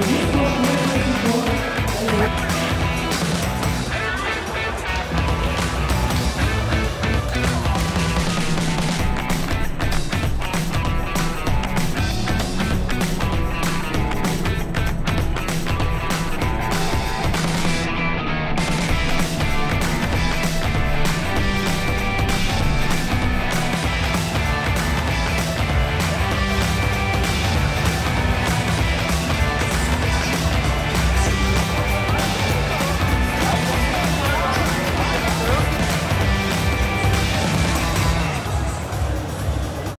Yeah.